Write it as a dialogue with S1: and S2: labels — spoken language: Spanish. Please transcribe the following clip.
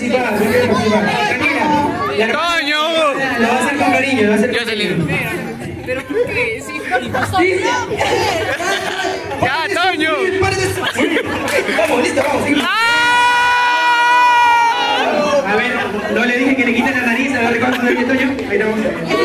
S1: Sí va, sí va, sí va. Tranquila. La-
S2: ¡Toño!
S1: Lo va a hacer con cariño, lo va a hacer con cariño.
S3: Pero ¿por qué? Sí,
S2: ¡Ya, Toño!
S1: Muy bien. Vamos, listo, vamos. seguimos.
S2: ¡Ah!
S1: A ver, no le dije que le quiten la nariz, a ver cuánto le Toño. Ahí estamos.